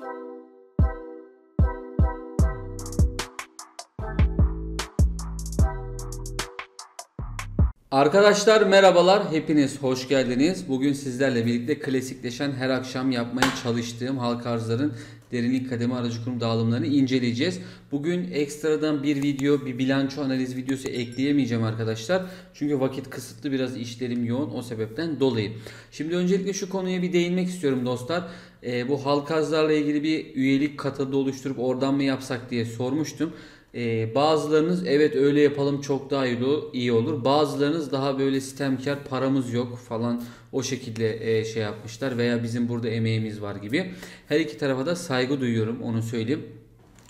Thank you. Arkadaşlar merhabalar, hepiniz hoş geldiniz. Bugün sizlerle birlikte klasikleşen her akşam yapmaya çalıştığım halk arzların derinlik kademe aracı kurum dağılımlarını inceleyeceğiz. Bugün ekstradan bir video, bir bilanço analiz videosu ekleyemeyeceğim arkadaşlar. Çünkü vakit kısıtlı, biraz işlerim yoğun o sebepten dolayı. Şimdi öncelikle şu konuya bir değinmek istiyorum dostlar. Ee, bu halk arzlarla ilgili bir üyelik katıldı oluşturup oradan mı yapsak diye sormuştum. Ee, bazılarınız evet öyle yapalım çok daha iyi olur. Bazılarınız daha böyle sistemkar paramız yok falan o şekilde e, şey yapmışlar veya bizim burada emeğimiz var gibi. Her iki tarafa da saygı duyuyorum onu söyleyeyim.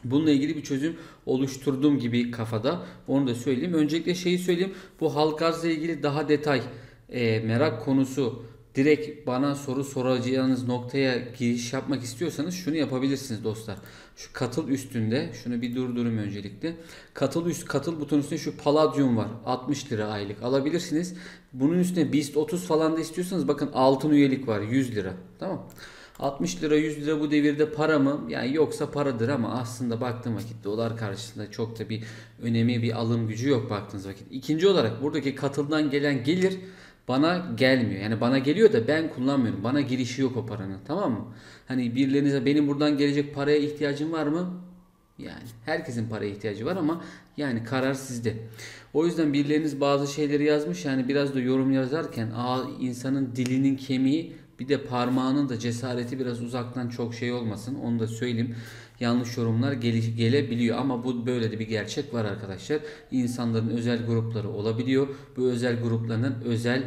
Bununla ilgili bir çözüm oluşturduğum gibi kafada. Onu da söyleyeyim. Öncelikle şeyi söyleyeyim. Bu halk arzla ilgili daha detay e, merak konusu direkt bana soru soracağınız noktaya giriş yapmak istiyorsanız şunu yapabilirsiniz dostlar. Şu katıl üstünde şunu bir durdurayım öncelikle. Katıl üst katıl butonu üstünde şu palladium var. 60 lira aylık alabilirsiniz. Bunun üstüne BIST 30 falan da istiyorsanız bakın altın üyelik var 100 lira. Tamam. 60 lira 100 lira bu devirde para mı? Yani yoksa paradır ama aslında baktığım vakit dolar karşısında çok da bir önemi bir alım gücü yok baktığınız vakit. İkinci olarak buradaki katıldan gelen gelir bana gelmiyor. Yani bana geliyor da ben kullanmıyorum. Bana girişi yok o paranın. Tamam mı? Hani birilerinize benim buradan gelecek paraya ihtiyacım var mı? Yani herkesin paraya ihtiyacı var ama yani karar sizde. O yüzden birileriniz bazı şeyleri yazmış. Yani biraz da yorum yazarken aa insanın dilinin kemiği bir de parmağının da cesareti biraz uzaktan çok şey olmasın. Onu da söyleyeyim. Yanlış yorumlar gele, gelebiliyor ama bu böyle de bir gerçek var arkadaşlar. İnsanların özel grupları olabiliyor. Bu özel gruplarının özel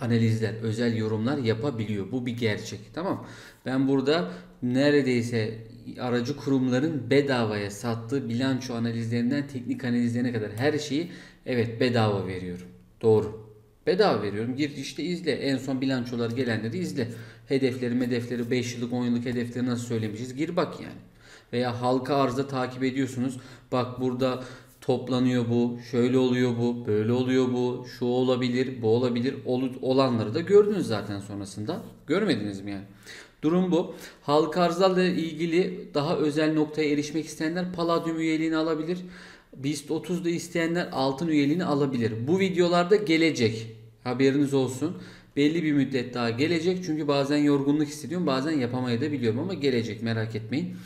analizler, özel yorumlar yapabiliyor. Bu bir gerçek. Tamam. Ben burada neredeyse aracı kurumların bedavaya sattığı bilanço analizlerinden teknik analizlerine kadar her şeyi evet bedava veriyorum. Doğru. Bedava veriyorum. Gir işte izle. En son bilançolar gelenleri izle. Hedefleri, hedefleri 5 yıllık 10 yıllık hedefleri nasıl söylemişiz? Gir bak yani. Veya halka arzda takip ediyorsunuz. Bak burada toplanıyor bu, şöyle oluyor bu, böyle oluyor bu, şu olabilir, bu olabilir. Ol, olanları da gördünüz zaten sonrasında. Görmediniz mi yani? Durum bu. Halka arzlarla ilgili daha özel noktaya erişmek isteyenler Palladium üyeliğini alabilir. BIST 30'da isteyenler altın üyeliğini alabilir. Bu videolarda gelecek. Haberiniz olsun. Belli bir müddet daha gelecek. Çünkü bazen yorgunluk hissediyorum. Bazen yapamayabiliyorum ama gelecek merak etmeyin.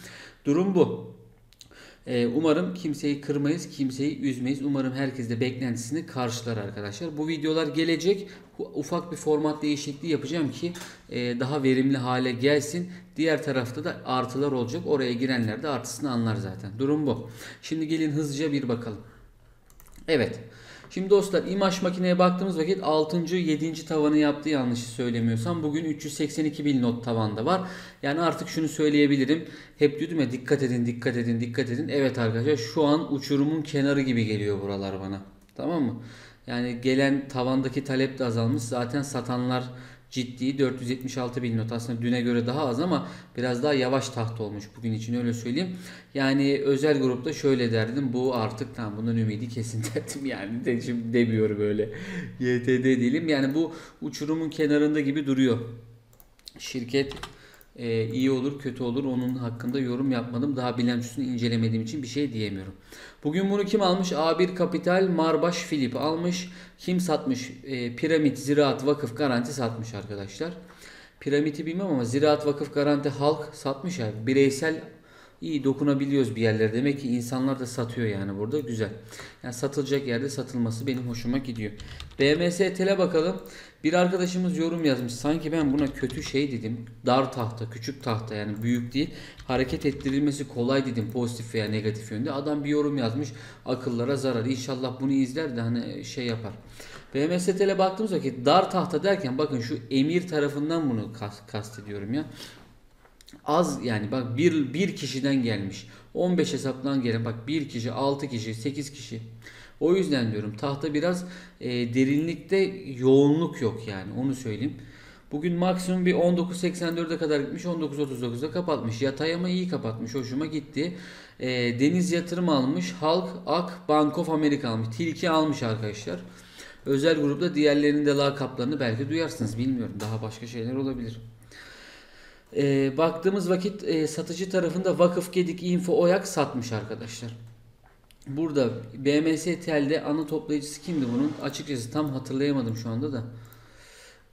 Durum bu. Ee, umarım kimseyi kırmayız, kimseyi üzmeyiz. Umarım herkes de beklentisini karşılar arkadaşlar. Bu videolar gelecek. Ufak bir format değişikliği yapacağım ki e, daha verimli hale gelsin. Diğer tarafta da artılar olacak. Oraya girenler de artısını anlar zaten. Durum bu. Şimdi gelin hızlıca bir bakalım. Evet. Şimdi dostlar imaj makineye baktığımız vakit 6. 7. tavanı yaptı yanlış söylemiyorsam. Bugün 382 bin not tavanda var. Yani artık şunu söyleyebilirim. Hep diyordum ya dikkat edin dikkat edin dikkat edin. Evet arkadaşlar şu an uçurumun kenarı gibi geliyor buralar bana. Tamam mı? Yani gelen tavandaki talep de azalmış. Zaten satanlar ciddi 476 bin not aslında düne göre daha az ama biraz daha yavaş taht olmuş bugün için öyle söyleyeyim. Yani özel grupta şöyle derdim bu artık tam bunun ümidi kesin derdim yani de şimdi demiyorum öyle YTD değilim yani bu uçurumun kenarında gibi duruyor. Şirket e, iyi olur kötü olur onun hakkında yorum yapmadım. Daha bilançosunu incelemediğim için bir şey diyemiyorum. Bugün bunu kim almış? A1 Kapital Marbaş Filip almış. Kim satmış? E, Piramit Ziraat Vakıf Garanti satmış arkadaşlar. Piramiti bilmem ama Ziraat Vakıf Garanti Halk satmış. Yani. Bireysel iyi dokunabiliyoruz bir yerlere. Demek ki insanlar da satıyor yani burada. Güzel. Yani satılacak yerde satılması benim hoşuma gidiyor. BMS Tele bakalım. Bir arkadaşımız yorum yazmış. Sanki ben buna kötü şey dedim. Dar tahta, küçük tahta yani büyük değil. Hareket ettirilmesi kolay dedim pozitif veya negatif yönde. Adam bir yorum yazmış. Akıllara zarar. İnşallah bunu izler de hani şey yapar. BMS Tele baktığımız vakit dar tahta derken bakın şu emir tarafından bunu kast, kastediyorum ya az yani bak bir, bir kişiden gelmiş. 15 hesaptan gelen bak bir kişi, 6 kişi, 8 kişi. O yüzden diyorum tahta biraz e, derinlikte yoğunluk yok yani onu söyleyeyim. Bugün maksimum bir 19.84'e kadar gitmiş 19.39'da kapatmış. Yatay ama iyi kapatmış hoşuma gitti. E, Deniz yatırım almış. Halk, Ak, Bank of America almış. Tilki almış arkadaşlar. Özel grupta diğerlerinin de lakaplarını belki duyarsınız bilmiyorum. Daha başka şeyler olabilir. Ee, baktığımız vakit e, satıcı tarafında Vakıf Gedik Info Oyak satmış arkadaşlar. Burada BMS Tel'de ana toplayıcısı kimdi bunun? Açıkçası tam hatırlayamadım şu anda da.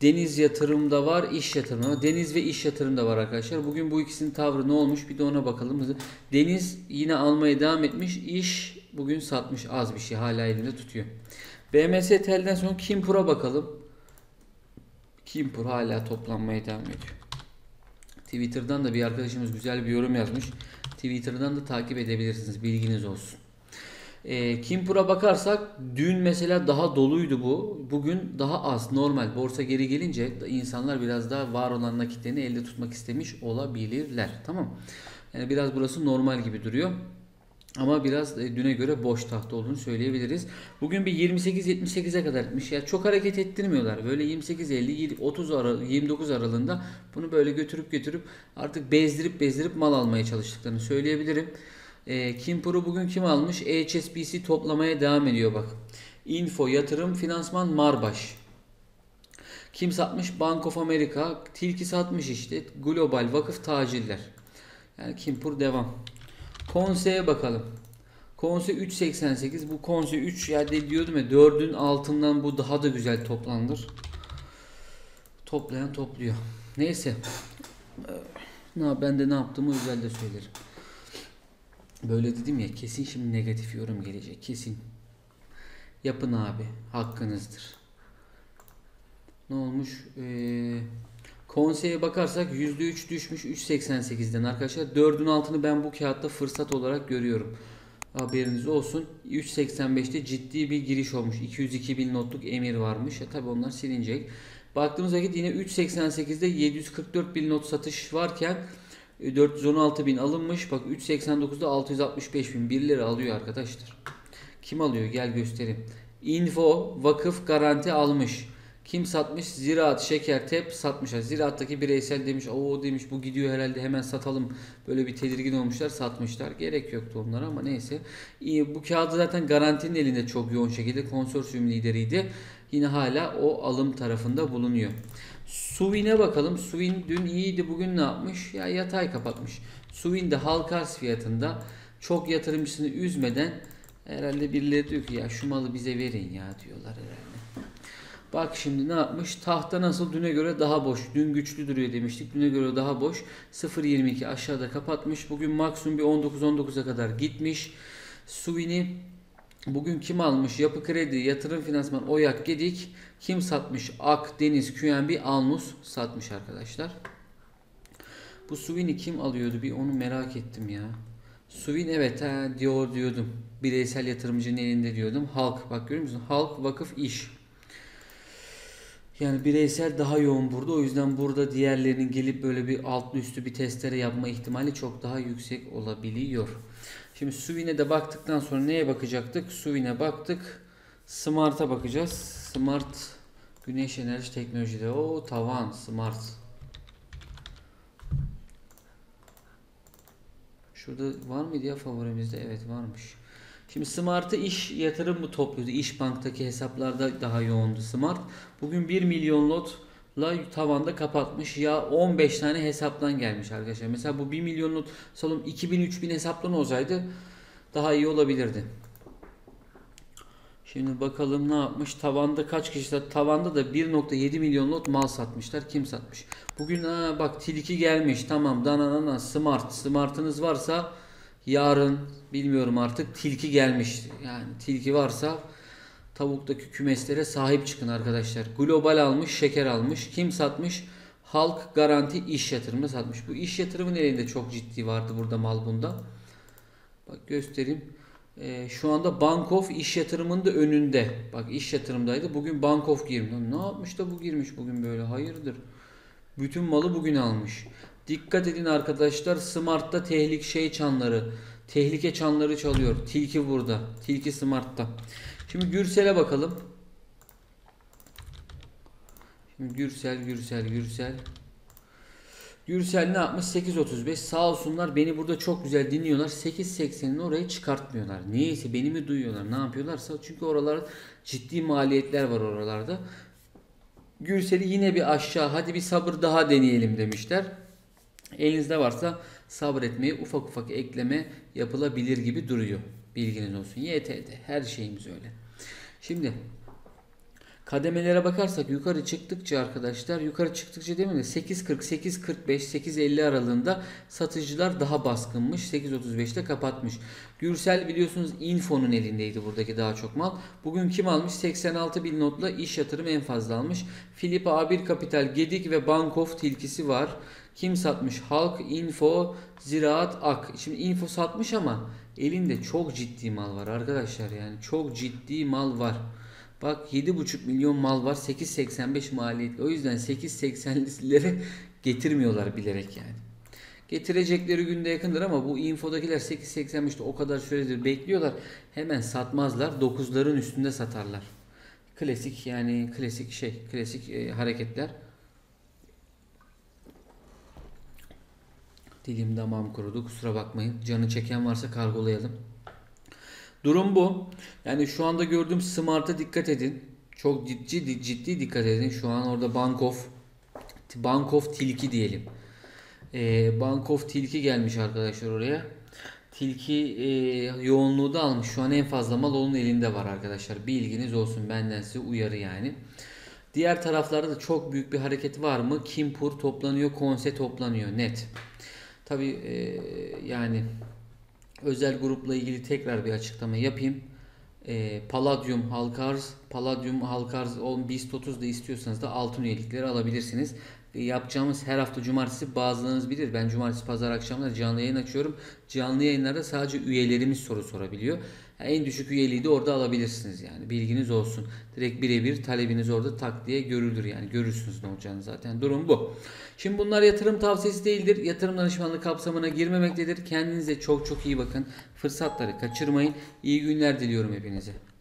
Deniz yatırımda var, iş yatırımda var. Deniz ve iş yatırımda var arkadaşlar. Bugün bu ikisinin tavrı ne olmuş bir de ona bakalım. Deniz yine almaya devam etmiş. İş bugün satmış az bir şey hala elinde tutuyor. BMS Tel'den sonra Kimpur'a bakalım. Kimpur hala toplanmaya devam ediyor. Twitter'dan da bir arkadaşımız güzel bir yorum yazmış. Twitter'dan da takip edebilirsiniz. Bilginiz olsun. E, Kimpur'a bakarsak dün mesela daha doluydu bu. Bugün daha az. Normal. Borsa geri gelince insanlar biraz daha var olan nakitlerini elde tutmak istemiş olabilirler. Tamam. Yani biraz burası normal gibi duruyor. Ama biraz e, düne göre boş tahta olduğunu söyleyebiliriz. Bugün bir 28-78'e kadar gitmiş. Ya çok hareket ettirmiyorlar. Böyle 28-50, 30 ara, 29 aralığında bunu böyle götürüp götürüp artık bezdirip bezdirip mal almaya çalıştıklarını söyleyebilirim. E, Kimpur'u bugün kim almış? HSBC toplamaya devam ediyor bak. Info, yatırım, finansman, Marbaş. Kim satmış? Bank of America. Tilki satmış işte. Global, vakıf, tacirler. Yani Kimpur devam. Konseye bakalım. Konse 3.88 bu konse 3 ya de diyordum ya 4'ün altından bu daha da güzel toplandır. Toplayan topluyor. Neyse. Ne ben de ne yaptığımı özelde söylerim. Böyle dedim ya kesin şimdi negatif yorum gelecek kesin. Yapın abi hakkınızdır. Ne olmuş? Ee, konseye bakarsak %3 düşmüş 3.88'den arkadaşlar. 4'ün altını ben bu kağıtta fırsat olarak görüyorum. Haberiniz olsun. 3.85'te ciddi bir giriş olmuş. 202 bin notluk emir varmış. Ya tabi onlar silinecek. Baktığımız vakit yine 3.88'de 744 bin not satış varken 416 e, bin alınmış. Bak 3.89'da 665 bin. Birileri alıyor arkadaşlar. Kim alıyor? Gel göstereyim. Info vakıf garanti almış. Kim satmış? Ziraat, şeker, tep satmışlar. Ziraattaki bireysel demiş. O demiş bu gidiyor herhalde hemen satalım. Böyle bir tedirgin olmuşlar satmışlar. Gerek yoktu onlara ama neyse. Bu kağıdı zaten garantinin elinde çok yoğun şekilde konsorsiyum lideriydi. Yine hala o alım tarafında bulunuyor. Suvine bakalım. Suvin dün iyiydi. Bugün ne yapmış? Ya yatay kapatmış. Suvin de halka fiyatında çok yatırımcısını üzmeden herhalde birileri diyor ki ya şu malı bize verin ya diyorlar herhalde. Bak şimdi ne yapmış? Tahta nasıl düne göre daha boş. Dün güçlü duruyor demiştik. Düne göre daha boş. 0.22 aşağıda kapatmış. Bugün maksimum bir 19-19'a kadar gitmiş. Suvini bugün kim almış? Yapı Kredi, Yatırım Finansman, Oyak, Gedik. Kim satmış? Ak, Deniz, QNB, Alnus satmış arkadaşlar. Bu Suvini kim alıyordu? Bir onu merak ettim ya. Suvin evet ha, diyor diyordum. Bireysel yatırımcının elinde diyordum. Halk bak görüyor musun? Halk, vakıf, iş. Yani bireysel daha yoğun burada. O yüzden burada diğerlerinin gelip böyle bir altlı üstü bir testere yapma ihtimali çok daha yüksek olabiliyor. Şimdi Suvin'e de baktıktan sonra neye bakacaktık? Suvin'e baktık. Smart'a bakacağız. Smart güneş enerji teknolojide. O tavan Smart. Şurada var mıydı ya favorimizde? Evet varmış. Şimdi Smart'ı iş yatırım mı topluyordu? İş Bank'taki hesaplarda daha yoğundu Smart. Bugün 1 milyon lotla tavanda kapatmış. Ya 15 tane hesaptan gelmiş arkadaşlar. Mesela bu 1 milyon lot salım 2000-3000 hesaptan olsaydı daha iyi olabilirdi. Şimdi bakalım ne yapmış. Tavanda kaç kişi Tavanda da 1.7 milyon lot mal satmışlar. Kim satmış? Bugün aa, bak tilki gelmiş. Tamam dananana smart. Smart'ınız varsa yarın bilmiyorum artık tilki gelmiş. Yani tilki varsa tavuktaki kümeslere sahip çıkın arkadaşlar. Global almış, şeker almış. Kim satmış? Halk Garanti iş yatırımı satmış. Bu iş yatırımın elinde çok ciddi vardı burada mal bunda. Bak göstereyim. Ee, şu anda Bankof iş yatırımında önünde. Bak iş yatırımdaydı. Bugün Bankof girmiş. Ne yapmış da bu girmiş bugün böyle? Hayırdır? Bütün malı bugün almış. Dikkat edin arkadaşlar. Smart'ta tehlike şey çanları. Tehlike çanları çalıyor. Tilki burada. Tilki Smart'ta. Şimdi Gürsel'e bakalım. Şimdi Gürsel, Gürsel, Gürsel. Gürsel ne yapmış? 8.35. Sağ olsunlar beni burada çok güzel dinliyorlar. 8.80'in orayı çıkartmıyorlar. Niyeyse beni mi duyuyorlar? Ne yapıyorlarsa? Çünkü oralar ciddi maliyetler var oralarda. Gürsel'i yine bir aşağı hadi bir sabır daha deneyelim demişler. Elinizde varsa sabretmeyi ufak ufak ekleme yapılabilir gibi duruyor. Bilginiz olsun. YTD her şeyimiz öyle. Şimdi kademelere bakarsak yukarı çıktıkça arkadaşlar yukarı çıktıkça değil mi? 8.40, 8.45, 8.50 aralığında satıcılar daha baskınmış. 8.35'te kapatmış. Gürsel biliyorsunuz Info'nun elindeydi buradaki daha çok mal. Bugün kim almış? 86 bin notla iş yatırım en fazla almış. Filip A1 Kapital, Gedik ve Bankof tilkisi var. Kim satmış? Halk, Info, Ziraat, Ak. Şimdi Info satmış ama elinde çok ciddi mal var arkadaşlar yani çok ciddi mal var. Bak 7,5 milyon mal var 8.85 maliyetli. O yüzden 8.80'lere getirmiyorlar bilerek yani. Getirecekleri günde yakındır ama bu infodakiler 8.85'te o kadar süredir bekliyorlar. Hemen satmazlar. 9'ların üstünde satarlar. Klasik yani klasik şey, klasik e, hareketler. Dilim damağım kurudu. Kusura bakmayın. Canı çeken varsa kargolayalım. Durum bu. Yani şu anda gördüğüm Smart'a dikkat edin. Çok ciddi ciddi dikkat edin. Şu an orada Bank of Bank of Tilki diyelim. Ee, Bank of Tilki gelmiş arkadaşlar oraya. Tilki e, yoğunluğu da almış. Şu an en fazla mal onun elinde var arkadaşlar. Bilginiz olsun benden size uyarı yani. Diğer taraflarda da çok büyük bir hareket var mı? Kimpur toplanıyor, Konse toplanıyor net. Tabi e, yani özel grupla ilgili tekrar bir açıklama yapayım. E, Palladium halka Palladium halka arz 10 30 da istiyorsanız da altın üyelikleri alabilirsiniz. E, yapacağımız her hafta cumartesi bazılarınız bilir. Ben cumartesi pazar akşamları canlı yayın açıyorum. Canlı yayınlarda sadece üyelerimiz soru sorabiliyor. En düşük üyeliği de orada alabilirsiniz yani. Bilginiz olsun. Direkt birebir talebiniz orada tak diye görülür yani. Görürsünüz ne olacağını zaten. Durum bu. Şimdi bunlar yatırım tavsiyesi değildir. Yatırım danışmanlığı kapsamına girmemektedir. Kendinize çok çok iyi bakın. Fırsatları kaçırmayın. İyi günler diliyorum hepinize.